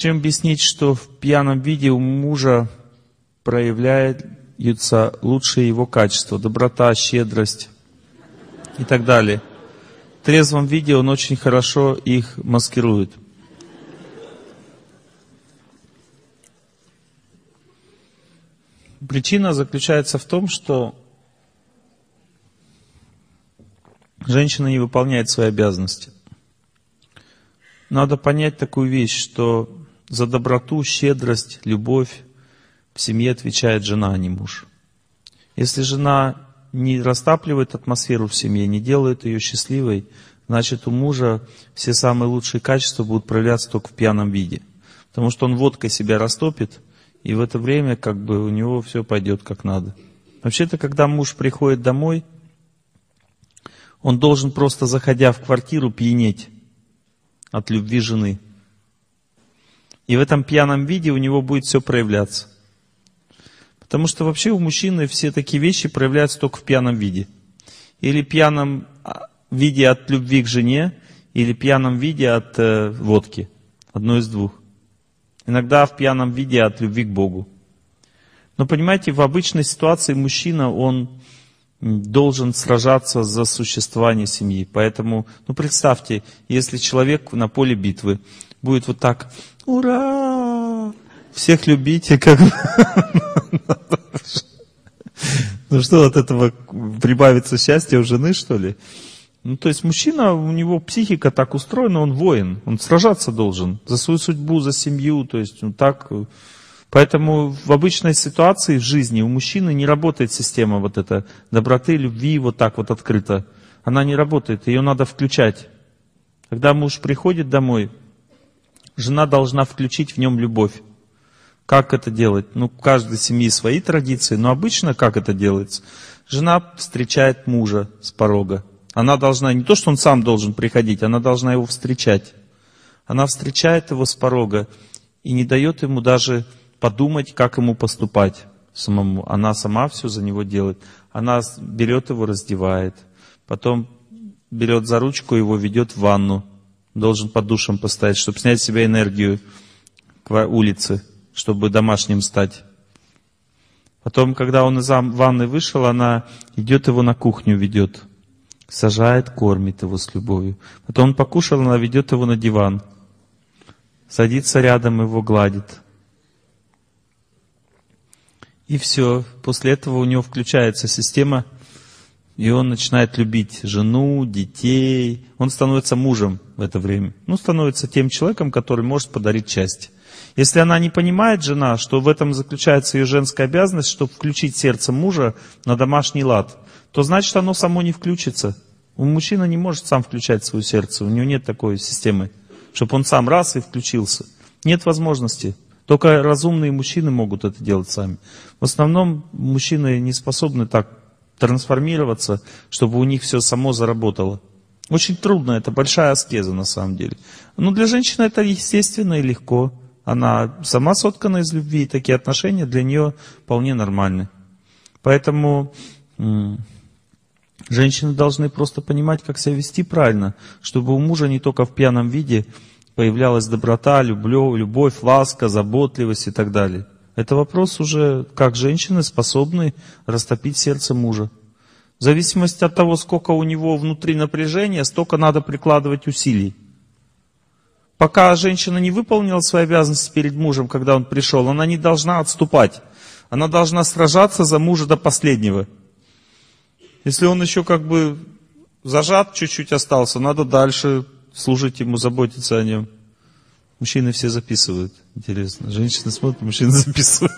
Чем объяснить, что в пьяном виде у мужа проявляются лучшие его качества, доброта, щедрость и так далее. В трезвом виде он очень хорошо их маскирует. Причина заключается в том, что женщина не выполняет свои обязанности. Надо понять такую вещь, что за доброту, щедрость, любовь в семье отвечает жена, а не муж. Если жена не растапливает атмосферу в семье, не делает ее счастливой, значит у мужа все самые лучшие качества будут проявляться только в пьяном виде. Потому что он водкой себя растопит, и в это время как бы у него все пойдет как надо. Вообще-то, когда муж приходит домой, он должен просто, заходя в квартиру, пьянеть от любви жены. И в этом пьяном виде у него будет все проявляться. Потому что вообще у мужчины все такие вещи проявляются только в пьяном виде. Или пьяном а, виде от любви к жене, или пьяном виде от э, водки. Одно из двух. Иногда в пьяном виде от любви к Богу. Но понимаете, в обычной ситуации мужчина, он должен сражаться за существование семьи. Поэтому, ну представьте, если человек на поле битвы будет вот так Ура! Всех любите, как... Ну что, от этого прибавится счастье у жены, что ли? Ну, то есть мужчина, у него психика так устроена, он воин, он сражаться должен за свою судьбу, за семью, то есть ну, так. Поэтому в обычной ситуации в жизни у мужчины не работает система вот эта доброты, любви вот так вот открыто. Она не работает, ее надо включать. Когда муж приходит домой, жена должна включить в нем любовь. Как это делать? Ну, в каждой семьи свои традиции, но обычно как это делается? Жена встречает мужа с порога. Она должна, не то, что он сам должен приходить, она должна его встречать. Она встречает его с порога и не дает ему даже подумать, как ему поступать самому. Она сама все за него делает. Она берет его, раздевает. Потом берет за ручку его, ведет в ванну должен под душем поставить, чтобы снять с себя энергию к улице, чтобы домашним стать. Потом, когда он из ванны вышел, она идет его на кухню, ведет. Сажает, кормит его с любовью. Потом он покушал, она ведет его на диван. Садится рядом, его гладит. И все. После этого у него включается система и он начинает любить жену, детей. Он становится мужем в это время. Ну, становится тем человеком, который может подарить счастье. Если она не понимает, жена, что в этом заключается ее женская обязанность, чтобы включить сердце мужа на домашний лад, то значит оно само не включится. У мужчины не может сам включать свое сердце, у него нет такой системы, чтобы он сам раз и включился. Нет возможности. Только разумные мужчины могут это делать сами. В основном мужчины не способны так трансформироваться, чтобы у них все само заработало. Очень трудно, это большая аскеза на самом деле. Но для женщины это естественно и легко. Она сама соткана из любви, и такие отношения для нее вполне нормальны. Поэтому женщины должны просто понимать, как себя вести правильно, чтобы у мужа не только в пьяном виде появлялась доброта, любовь, ласка, заботливость и так далее. Это вопрос уже, как женщины способны растопить сердце мужа. В зависимости от того, сколько у него внутри напряжения, столько надо прикладывать усилий. Пока женщина не выполнила свои обязанности перед мужем, когда он пришел, она не должна отступать. Она должна сражаться за мужа до последнего. Если он еще как бы зажат, чуть-чуть остался, надо дальше служить ему, заботиться о нем. Мужчины все записывают. Интересно. Женщины смотрят, мужчины записывают.